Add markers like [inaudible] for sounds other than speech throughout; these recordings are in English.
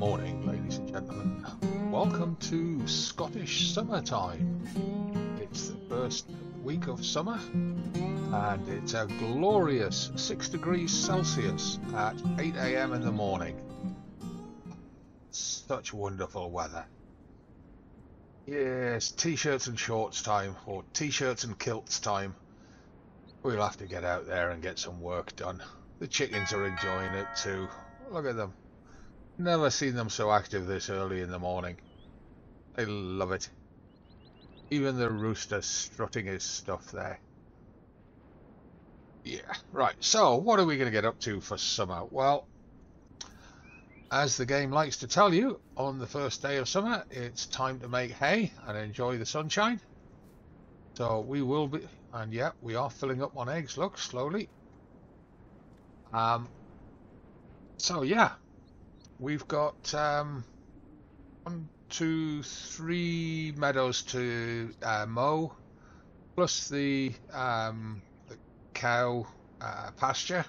morning, ladies and gentlemen. Welcome to Scottish summertime. It's the first week of summer, and it's a glorious 6 degrees Celsius at 8 a.m. in the morning. Such wonderful weather. Yes, t-shirts and shorts time, or t-shirts and kilts time. We'll have to get out there and get some work done. The chickens are enjoying it too. Look at them. Never seen them so active this early in the morning. I love it. Even the rooster strutting his stuff there. Yeah, right. So, what are we going to get up to for summer? Well, as the game likes to tell you, on the first day of summer, it's time to make hay and enjoy the sunshine. So we will be, and yeah, we are filling up on eggs, look, slowly. Um, so yeah, we've got um, one, two, three meadows to uh, mow, plus the, um, the cow uh, pasture.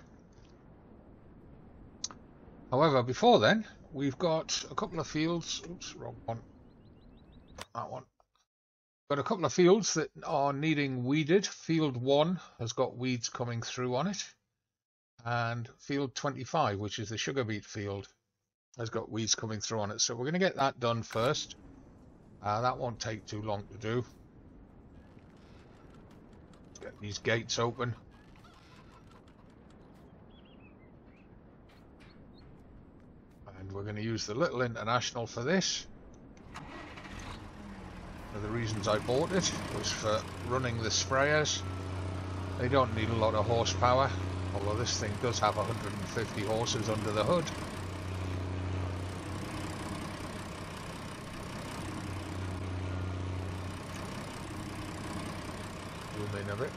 However, before then, we've got a couple of fields. Oops, wrong one. That one. Got a couple of fields that are needing weeded. Field 1 has got weeds coming through on it. And field 25, which is the sugar beet field, has got weeds coming through on it. So we're going to get that done first. Uh, that won't take too long to do. Get these gates open. And we're going to use the Little International for this. One of the reasons I bought it was for running the sprayers. They don't need a lot of horsepower, although this thing does have 150 horses under the hood. zoom in a bit.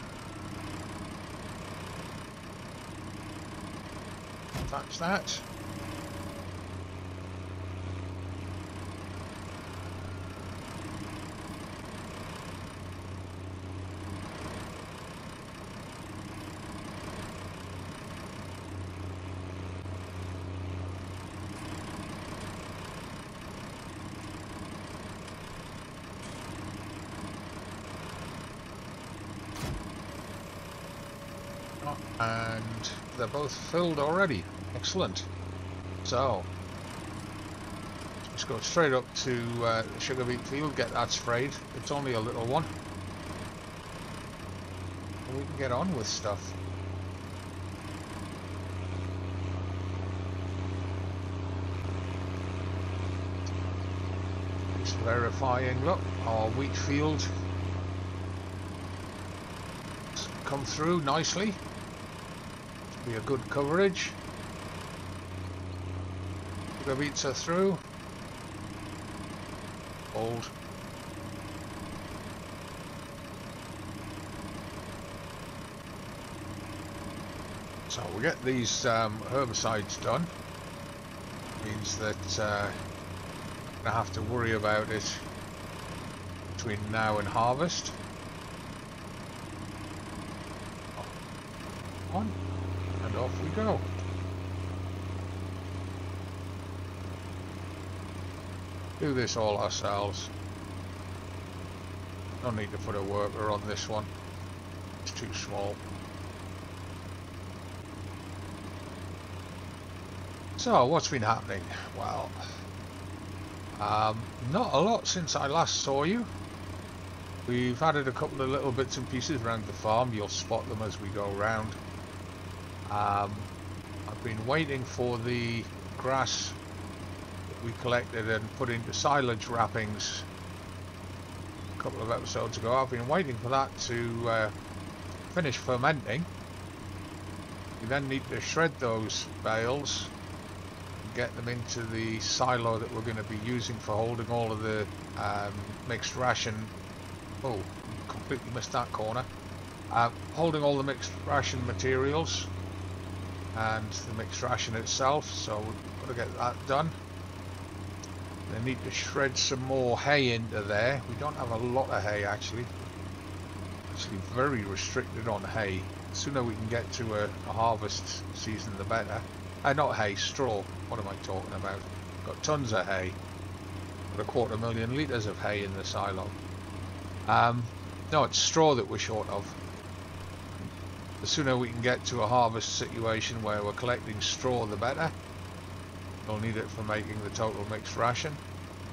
Touch that. Oh, and they're both filled already. Excellent. So, let's go straight up to uh, sugar beet field, get that sprayed. It's only a little one. And we can get on with stuff. Just verifying, look, our wheat field come through nicely be a good coverage. Are through. Hold. So we get these um, herbicides done. Means that uh, I have to worry about it between now and harvest. On and off we go. Do this all ourselves. No need to put a worker on this one. It's too small. So, what's been happening? Well, um, not a lot since I last saw you. We've added a couple of little bits and pieces around the farm. You'll spot them as we go around. Um, I've been waiting for the grass we collected and put into silage wrappings a couple of episodes ago. I've been waiting for that to uh, finish fermenting. We then need to shred those bales and get them into the silo that we're going to be using for holding all of the um, mixed ration. Oh, completely missed that corner. Uh, holding all the mixed ration materials and the mixed ration itself so we've got to get that done they need to shred some more hay into there we don't have a lot of hay actually actually very restricted on hay the sooner we can get to a, a harvest season the better uh, not hay straw what am I talking about Got tons of hay. Got a quarter million litres of hay in the silo. Um, no, it's straw that we're short of. The sooner we can get to a harvest situation where we're collecting straw, the better. We'll need it for making the total mixed ration.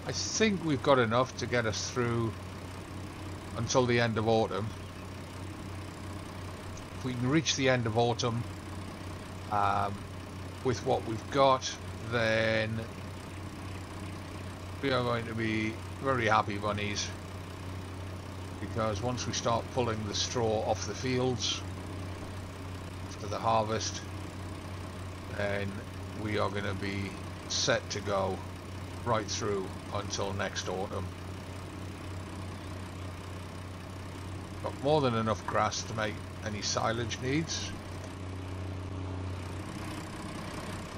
I think we've got enough to get us through until the end of autumn. If we can reach the end of autumn um, with what we've got, then we are going to be very happy bunnies because once we start pulling the straw off the fields after the harvest then we are going to be set to go right through until next autumn. Got more than enough grass to make any silage needs.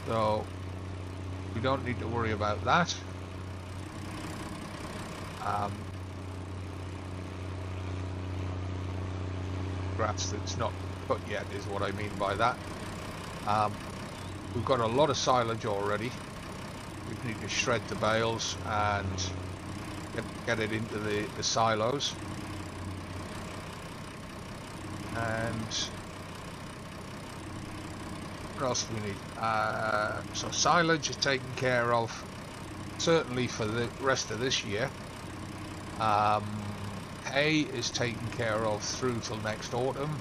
So we don't need to worry about that. Um, grass that's not cut yet is what I mean by that. Um, we've got a lot of silage already. We need to shred the bales and get, it into the, the silos. And what else do we need? Uh, so silage is taken care of certainly for the rest of this year. Um, hay is taken care of through till next autumn.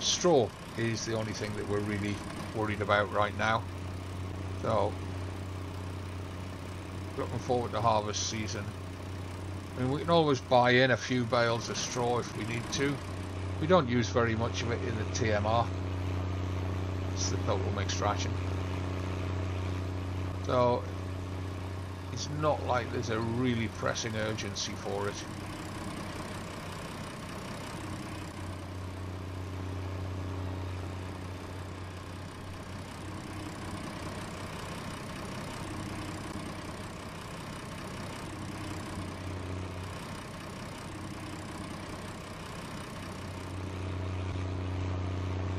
Straw is the only thing that we're really worried about right now. So, looking forward to harvest season. I mean, we can always buy in a few bales of straw if we need to. We don't use very much of it in the TMR. It's the total mixed ration. So, it's not like there's a really pressing urgency for it.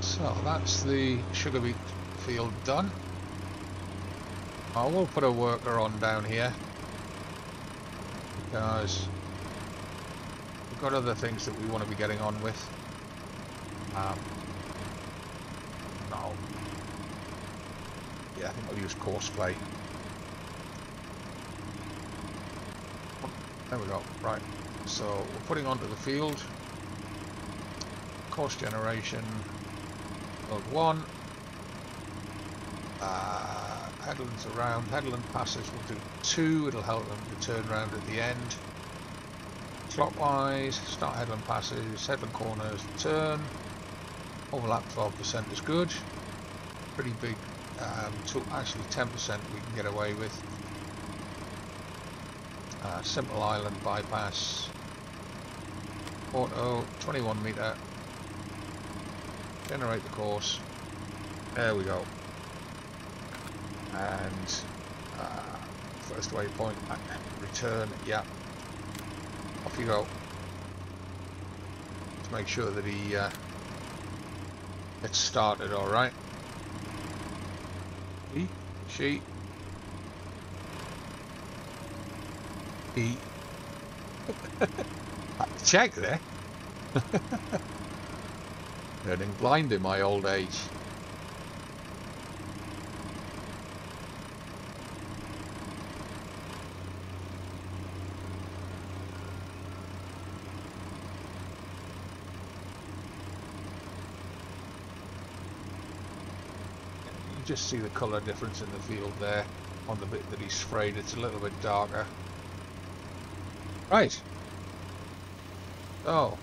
So that's the sugar beet field done. I will put a worker on down here because we've got other things that we want to be getting on with. Um, no. Yeah, I think I'll use Courseplay. There we go. Right. So we're putting onto the field. Course generation. Load one. Uh, headlands around. Headland passes will do two. It'll help them to turn around at the end. Clockwise, start headland passes, headland corners, turn. Overlap 12% is good. Pretty big, um, to actually 10% we can get away with. Uh, simple island bypass. Auto, 21 meter. Generate the course. There we go. And uh, first waypoint return. Yeah. Off you go. To make sure that he uh, gets started all right. He she. He. [laughs] Check there [laughs] turning blind in my old age You just see the colour difference in the field there on the bit that he's sprayed. It's a little bit darker. Right. So.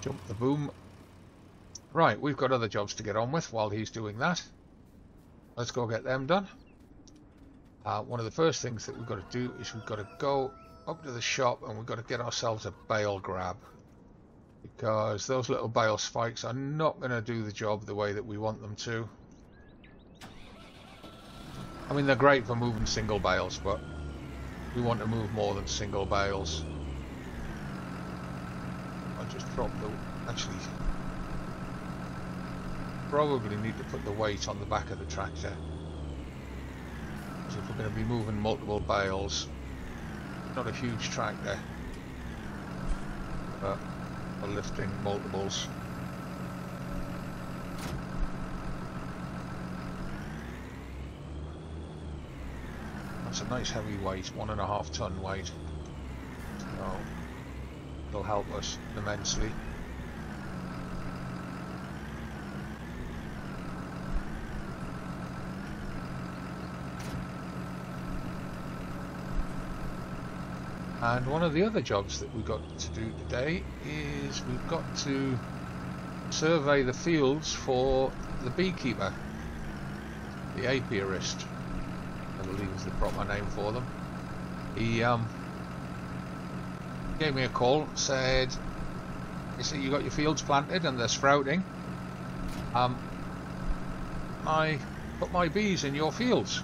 Jump the boom. Right, we've got other jobs to get on with while he's doing that. Let's go get them done. Uh, one of the first things that we've got to do is we've got to go up to the shop and we've got to get ourselves a bale grab because those little bale spikes are not going to do the job the way that we want them to. I mean, they're great for moving single bales, but we want to move more than single bales. I'll just dropped the... actually... probably need to put the weight on the back of the tractor. So if we're going to be moving multiple bales, not a huge tractor, but for lifting multiples. That's a nice heavy weight, one and a half ton weight. So it'll help us immensely. And one of the other jobs that we've got to do today is we've got to survey the fields for the beekeeper, the apiarist, I believe is the proper name for them. He um, gave me a call, said, you see, you got your fields planted and they're sprouting. Um, I put my bees in your fields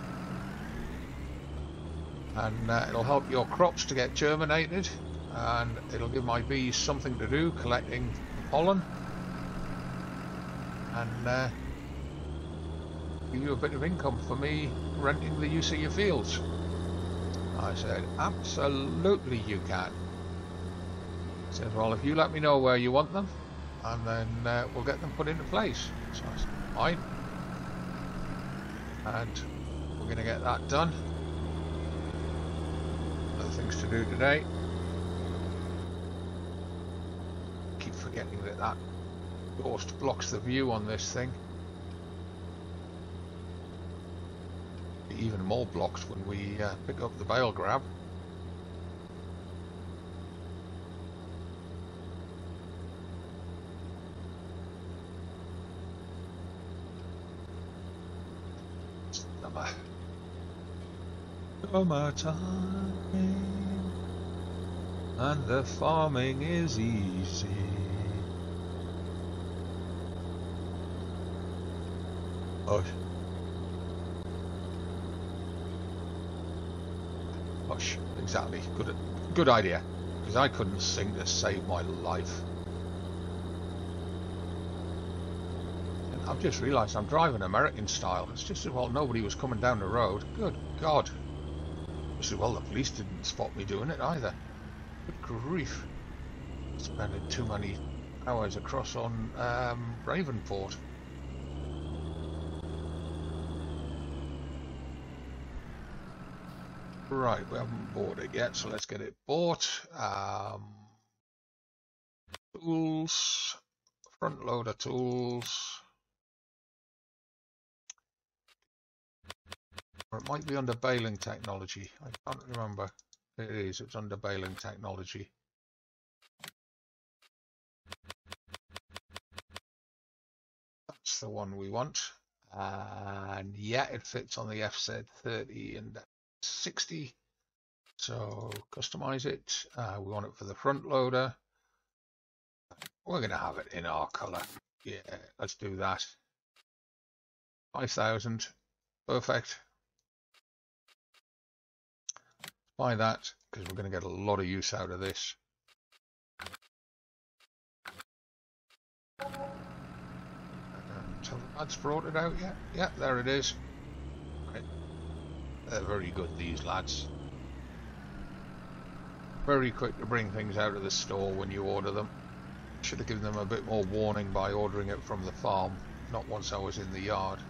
and uh, it'll help your crops to get germinated and it'll give my bees something to do collecting pollen and uh, give you a bit of income for me renting the use of your fields. I said, absolutely you can. Said, well if you let me know where you want them and then uh, we'll get them put into place. So I said, fine. And we're going to get that done Other things to do today. Keep forgetting that that ghost blocks the view on this thing. Even more blocks when we uh, pick up the bale grab. Summertime and the farming is easy. Hush. Hush, exactly. Good, good idea. Because I couldn't sing to save my life. I've just realised I'm driving American style. It's just as well nobody was coming down the road. Good God. As well the police didn't spot me doing it either. Good grief. Spending too many hours across on um, Ravenport. Right, we haven't bought it yet, so let's get it bought. Um, tools, front loader tools. Or it might be under baling technology. I can't remember. It is, it's under baling technology. That's the one we want. And yeah, it fits on the FZ30 and 60. So customize it. Uh, we want it for the front loader. We're going to have it in our color. Yeah, let's do that. 5,000. Perfect. Buy that because we're going to get a lot of use out of this. So that's brought it out yet? Yeah, there it is. Right. They're very good, these lads. Very quick to bring things out of the store when you order them. Should have given them a bit more warning by ordering it from the farm, not once I was in the yard.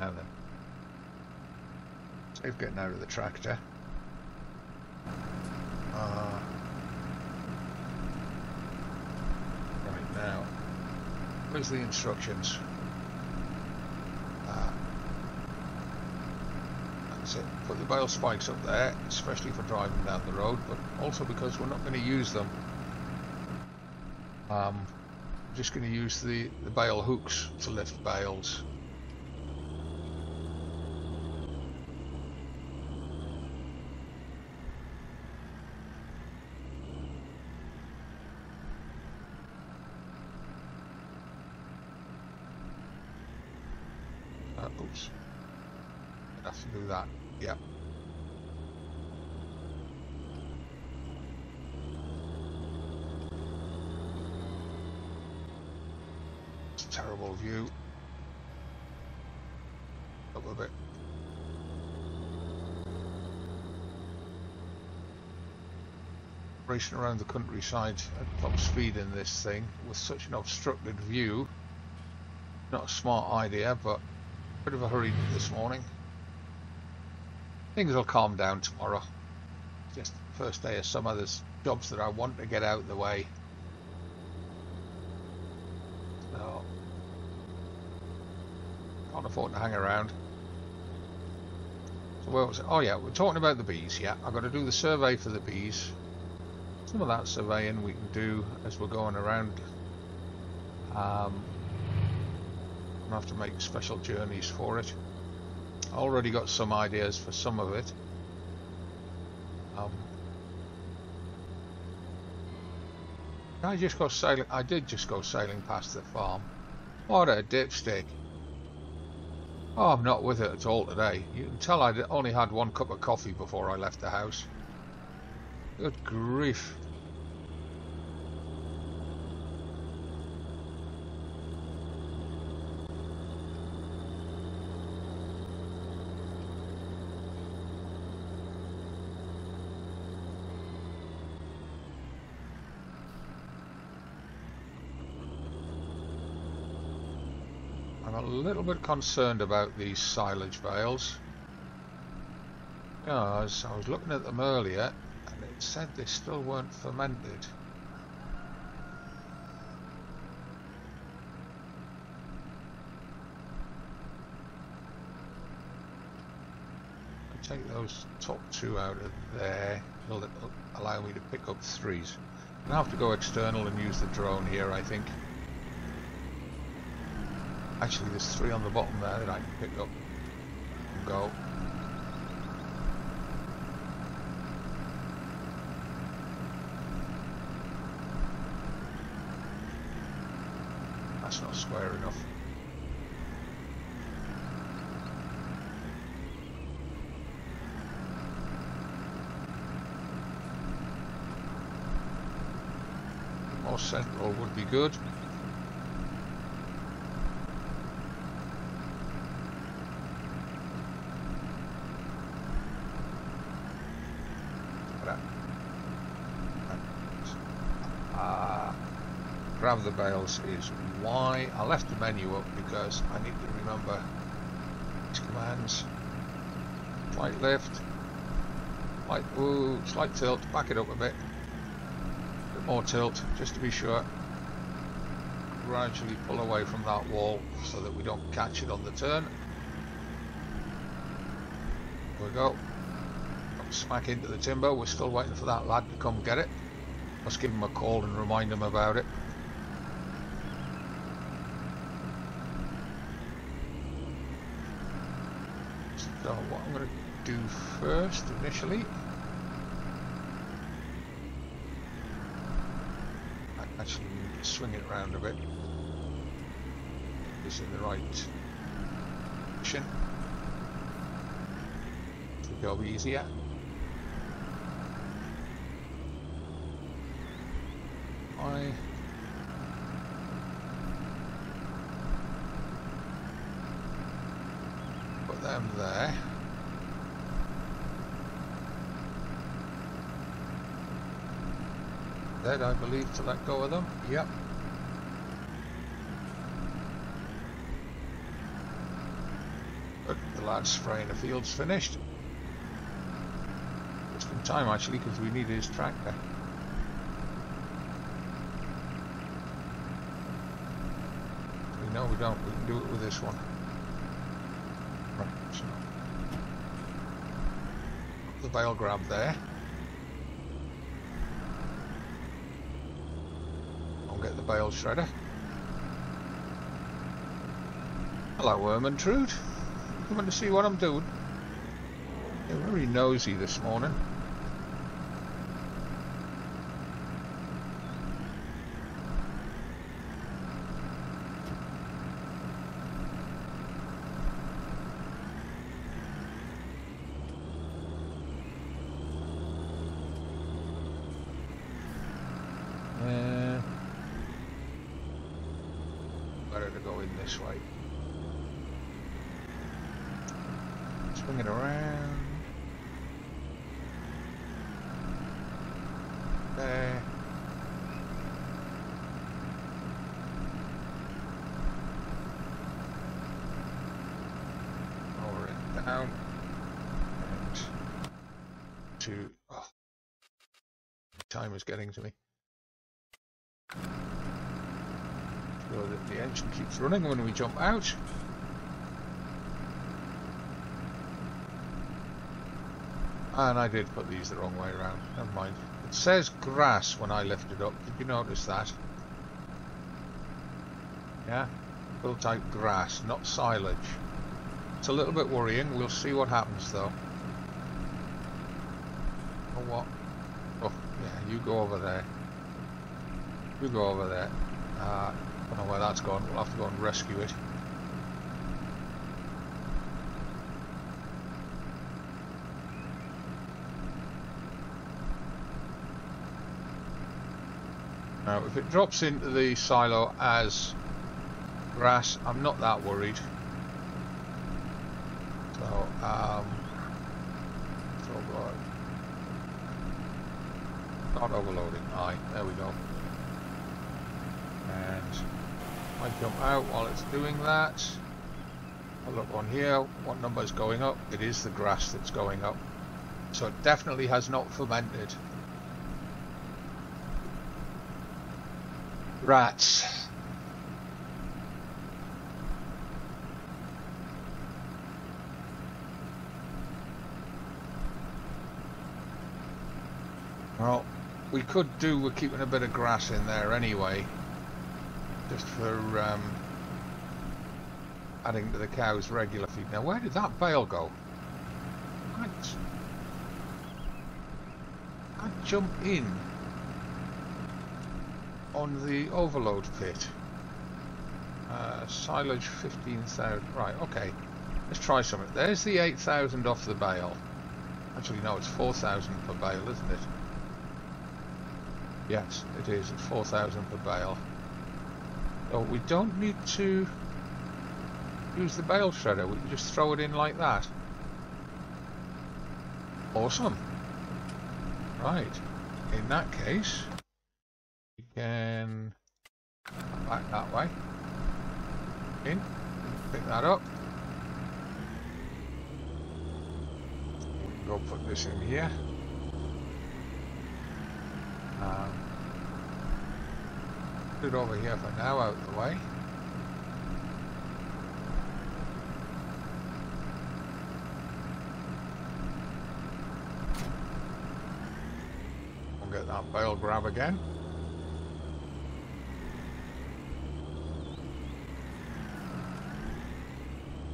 Now then. Save getting out of the tractor. Uh, right now. Where's the instructions? Uh, that's it. Put the bale spikes up there, especially for driving down the road, but also because we're not going to use them. Um, just going to use the, the bale hooks to lift bales. I'd have to do that. Yep. It's a terrible view. Up a bit. Racing around the countryside at top speed in this thing with such an obstructed view. Not a smart idea, but bit of a hurry this morning. Things will calm down tomorrow. Just first day of summer. There's jobs that I want to get out of the way. So, can't afford to hang around. So where was it? Oh yeah, we're talking about the bees. Yeah, I've got to do the survey for the bees. Some of that surveying we can do as we're going around. Um, I have to make special journeys for it. I already got some ideas for some of it. Um, I just go sailing. I did just go sailing past the farm. What a dipstick! Oh, I'm not with it at all today. You can tell I only had one cup of coffee before I left the house. Good grief! little bit concerned about these silage bales because I was looking at them earlier and it said they still weren't fermented. take those top two out of there, it'll allow me to pick up threes. I'll have to go external and use the drone here, I think. Actually, there's three on the bottom there that I can pick up and go. That's not square enough. More central would be good. grab the bales is Y. I left the menu up because I need to remember these commands. Slight lift, slight, ooh, slight tilt, back it up a bit, a bit more tilt just to be sure. Gradually pull away from that wall so that we don't catch it on the turn. We go. Smack into the timber. We're still waiting for that lad to come get it. Let's give him a call and remind him about it. So what I'm going to do first, initially, actually swing it around a bit. This in the right position. The job easier. I put them there. Dead, I believe, to let go of them. Yep. But the lad's spraying the field's finished. Just in time, actually, because we need his tractor. We know we don't. We can do it with this one. Right. The bale grab there. The bale shredder. Hello Ermentrude. Coming to see what I'm doing. You're very nosy this morning. This way. Swing it around. There. Lower it down. And to... Oh. Time is getting to me. So that the engine keeps running when we jump out. And I did put these the wrong way around. Never mind. It says grass when I lift it up. Did you notice that? Yeah? Full type grass, not silage. It's a little bit worrying. We'll see what happens though. Oh what? Oh, yeah, you go over there. You go over there. Uh, don't know where that's gone. We'll have to go and rescue it. Now, if it drops into the silo as grass, I'm not that worried. So, um, overload. Not overloading. Aye, there we go. And I jump out while it's doing that. I look on here, what number is going up? It is the grass that's going up. So it definitely has not fermented. Rats. Well, we could do with keeping a bit of grass in there anyway. Just for um, adding to the cows' regular feed. Now, where did that bale go? I, I jump in on the overload pit. Uh, silage 15,000. Right, okay. Let's try something. There's the 8,000 off the bale. Actually, no, it's 4,000 per bale, isn't it? Yes, it is. It's 4,000 per bale. So we don't need to use the bale shredder. We can just throw it in like that. Awesome. Right. In that case, we can back that way. In. Pick that up. We can go put this in here. Put over here for now, out of the way. We'll get that bale grab again.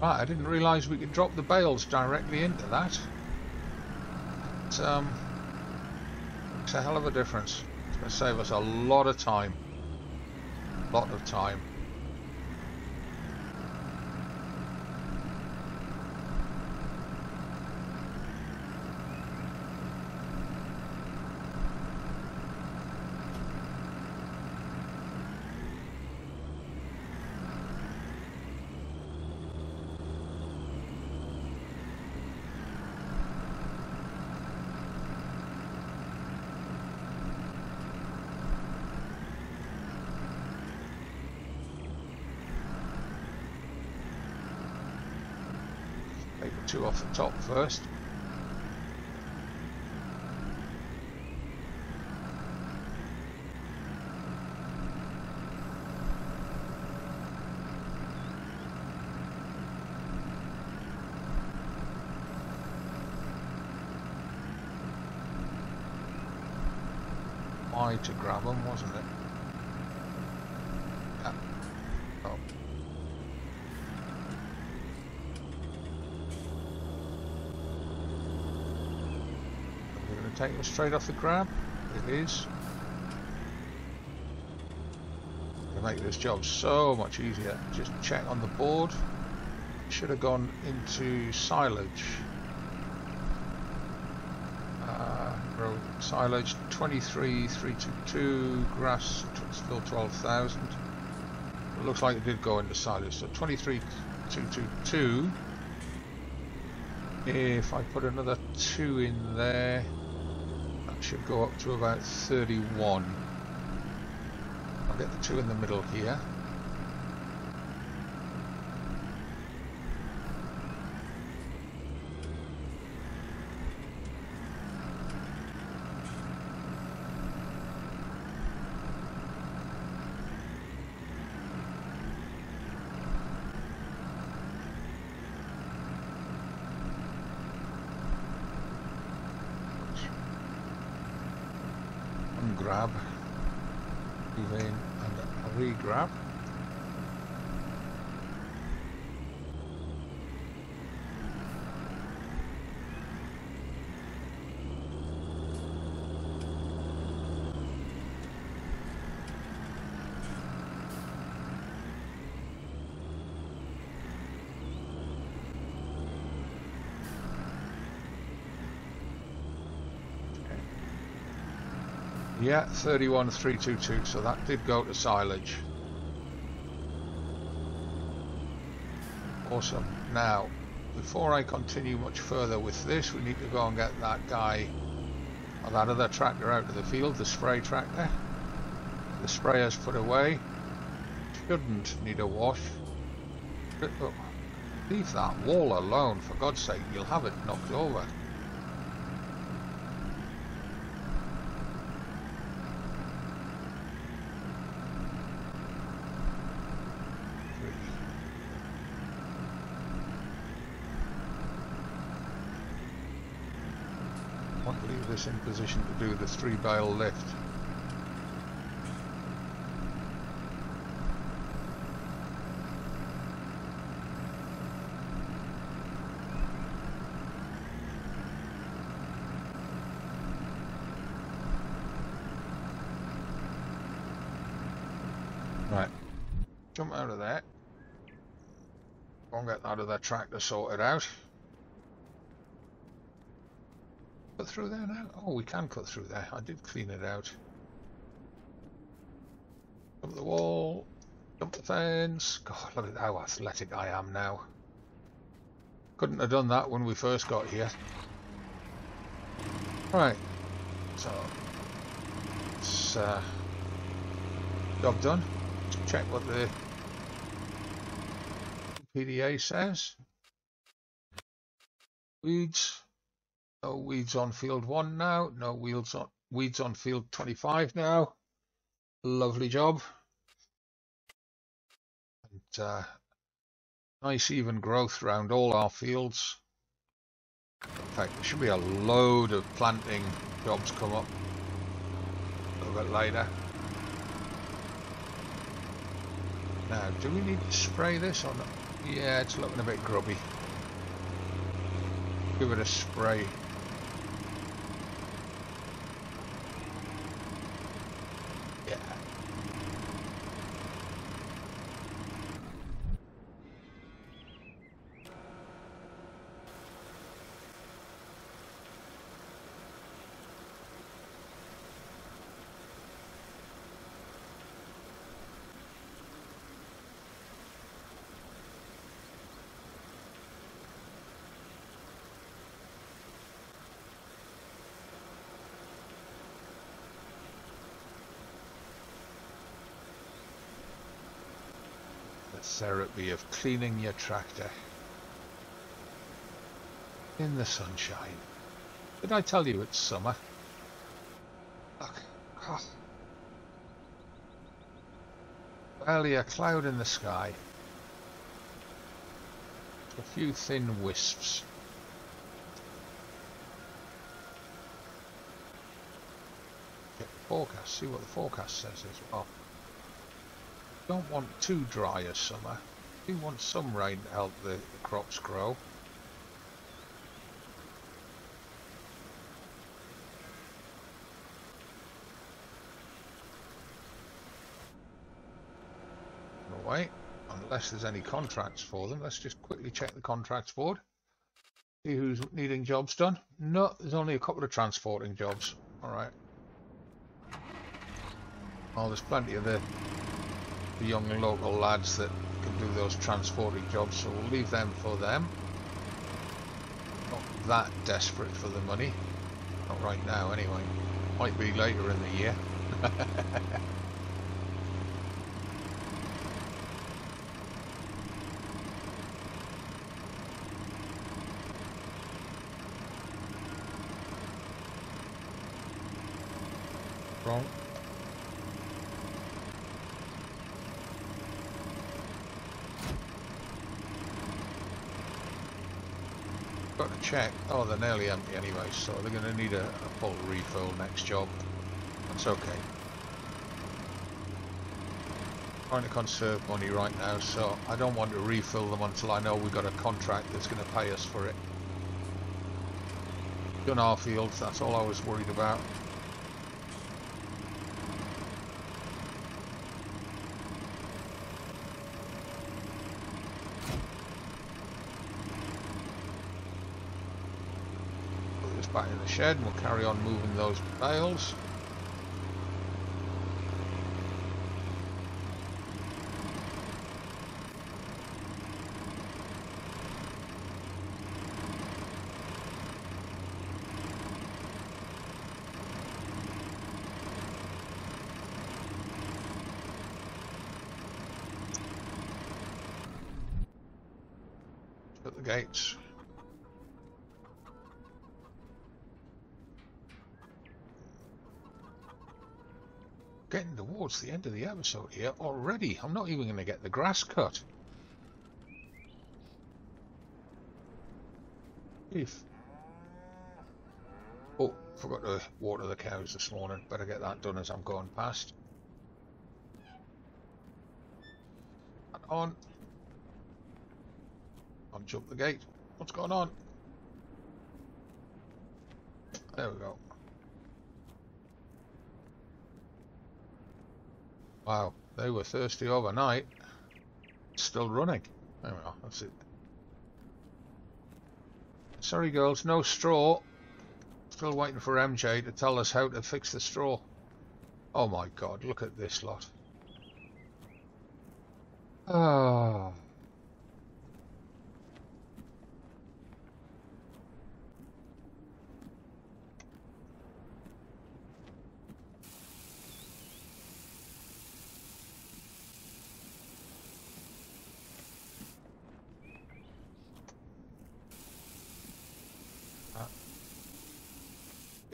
Right, I didn't realise we could drop the bales directly into that. It's, um, makes a hell of a difference. It's going to save us a lot of time. Lot of time. Two off the top first. I to grab them, wasn't it? take them straight off the grab. It is. To make this job so much easier, just check on the board. Should have gone into silage. Uh, silage 23,322, grass still 12,000. It looks like it did go into silage. So 23,222. If I put another 2 in there, should go up to about 31. I'll get the 2 in the middle here. grab, move in and a re-grab. Yeah, 31322, so that did go to silage. Awesome. Now, before I continue much further with this, we need to go and get that guy, or that other tractor out of the field, the spray tractor. The sprayer's put away. Shouldn't need a wash. Oh, leave that wall alone, for God's sake, you'll have it knocked over. In position to do the three bale lift. Right, jump out of that. Go and get out of that other tractor sorted out. Cut through there now? Oh, we can cut through there. I did clean it out. Jump the wall. Jump the fence. God, look at how athletic I am now. Couldn't have done that when we first got here. Right. So, it's uh, job done. Check what the PDA says. Weeds. No weeds on field one now. No weeds on weeds on field 25 now. Lovely job. And uh, nice even growth around all our fields. In fact, there should be a load of planting jobs come up a little bit later. Now, do we need to spray this or not? Yeah, it's looking a bit grubby. Give it a spray. Therapy of cleaning your tractor in the sunshine. Did I tell you it's summer? Look. Oh. Barely a cloud in the sky. A few thin wisps. The forecast, see what the forecast says as well don't want too dry a summer. We want some rain to help the, the crops grow. Wait, unless there's any contracts for them. Let's just quickly check the contracts board. See who's needing jobs done. No, there's only a couple of transporting jobs. Alright. Oh, there's plenty of the the young local lads that can do those transporting jobs, so we'll leave them for them. Not that desperate for the money. Not right now, anyway. Might be later in the year. [laughs] Wrong. Got to check. Oh, they're nearly empty anyway, so they're going to need a, a full refill next job. That's okay. Trying to conserve money right now, so I don't want to refill them until I know we've got a contract that's going to pay us for it. Our fields, that's all I was worried about. Back in the shed and we'll carry on moving those bales. Shut the gates. getting the end of the episode here already. I'm not even going to get the grass cut. If. Oh, forgot to water the cows this morning. Better get that done as I'm going past. And on. On jump the gate. What's going on? There we go. Wow, they were thirsty overnight. Still running. There we are, that's it. Sorry girls, no straw. Still waiting for MJ to tell us how to fix the straw. Oh my god, look at this lot. Ah. Oh.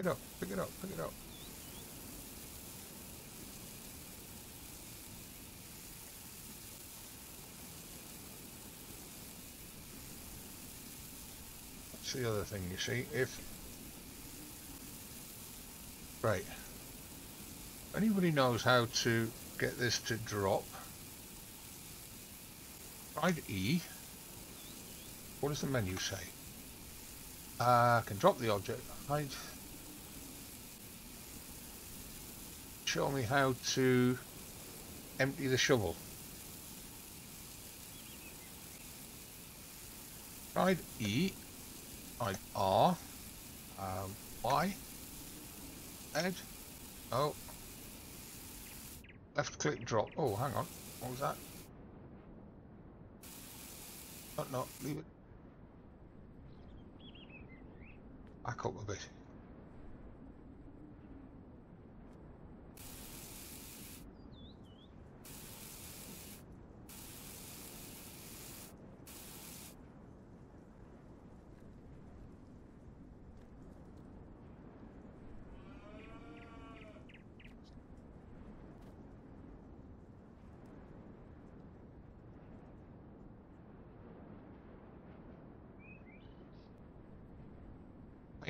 It up, pick it up, pick it up. That's the other thing you see, if... Right. Anybody knows how to get this to drop? I'd E. What does the menu say? Uh, I can drop the object. Hide. Show me how to empty the shovel. Tried E, R, um, oh, left click drop, oh hang on, what was that? Oh no, leave it. Back up a bit.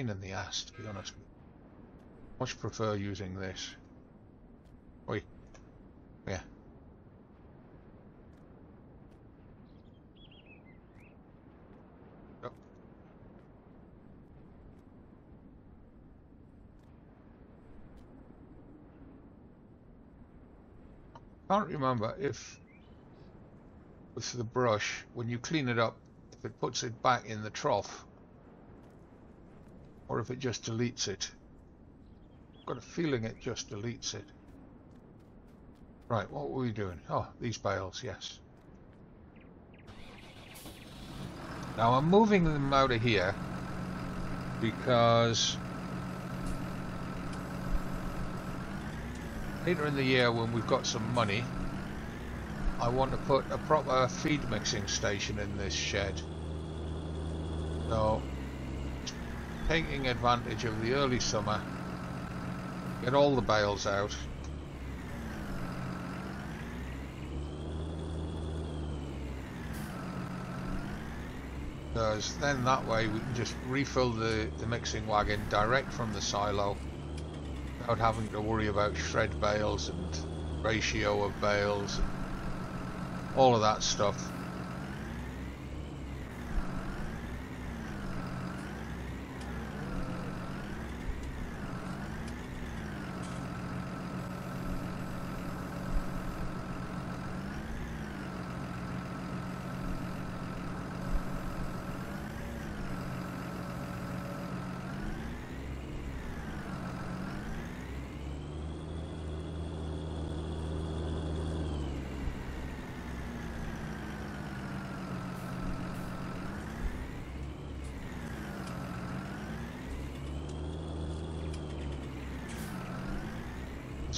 Pain in the ass, to be honest. Much prefer using this. Oi. Yeah. Can't remember if with the brush, when you clean it up, if it puts it back in the trough or if it just deletes it. I've got a feeling it just deletes it. Right, what were we doing? Oh, these bales, yes. Now I'm moving them out of here because later in the year when we've got some money I want to put a proper feed mixing station in this shed so taking advantage of the early summer get all the bales out because then that way we can just refill the, the mixing wagon direct from the silo without having to worry about shred bales and ratio of bales and all of that stuff.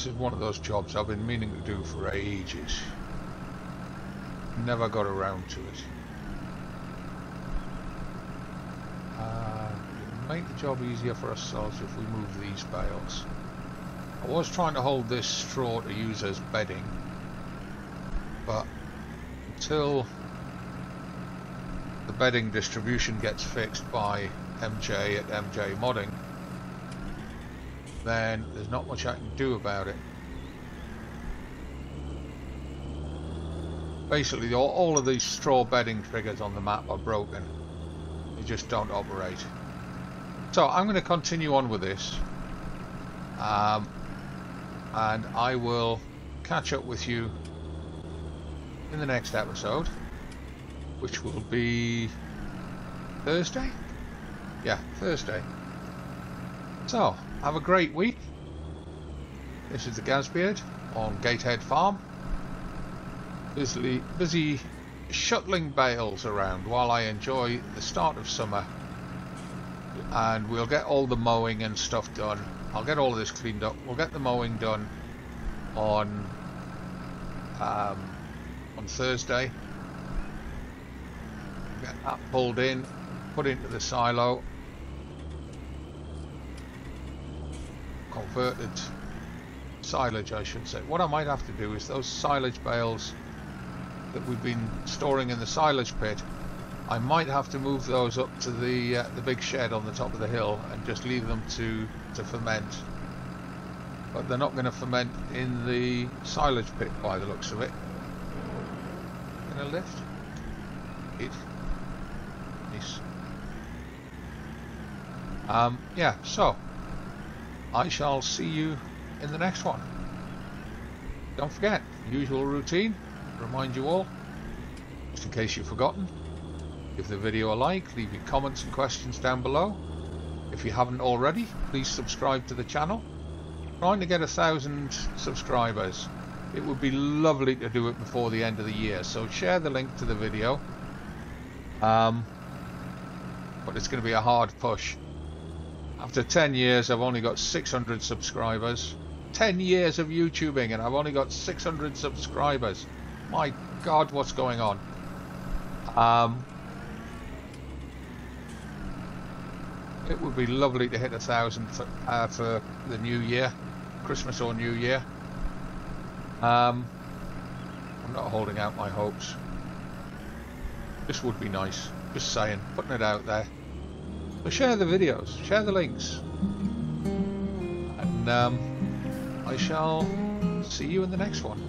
This is one of those jobs I've been meaning to do for ages. Never got around to it. Uh, make the job easier for ourselves if we move these bales. I was trying to hold this straw to use as bedding, but until the bedding distribution gets fixed by MJ at MJ Modding, then there's not much I can do about it. Basically, all, all of these straw bedding triggers on the map are broken. They just don't operate. So I'm going to continue on with this. Um, and I will catch up with you in the next episode, which will be Thursday? Yeah, Thursday. So, have a great week. This is the Gazbeard on Gatehead Farm. Busy, busy shuttling bales around while I enjoy the start of summer. And we'll get all the mowing and stuff done. I'll get all this cleaned up. We'll get the mowing done on um, on Thursday. Get that pulled in, put into the silo, converted silage I should say. What I might have to do is those silage bales that we've been storing in the silage pit I might have to move those up to the uh, the big shed on the top of the hill and just leave them to to ferment. But they're not going to ferment in the silage pit by the looks of it. Gonna lift? It nice um yeah so I shall see you in the next one. Don't forget, usual routine, remind you all, just in case you've forgotten, give the video a like, leave your comments and questions down below. If you haven't already, please subscribe to the channel. Trying to get a thousand subscribers. It would be lovely to do it before the end of the year, so share the link to the video. Um, but it's going to be a hard push. After 10 years, I've only got 600 subscribers. 10 years of YouTubing and I've only got 600 subscribers. My God, what's going on? Um, it would be lovely to hit a thousand for, uh, for the new year, Christmas or New Year. Um, I'm not holding out my hopes. This would be nice. Just saying, putting it out there. So share the videos, share the links. And um, I shall see you in the next one.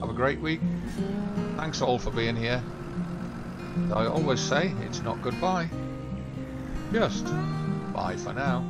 Have a great week. Thanks all for being here. I always say it's not goodbye. Just bye for now.